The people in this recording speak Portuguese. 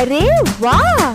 अरे वाह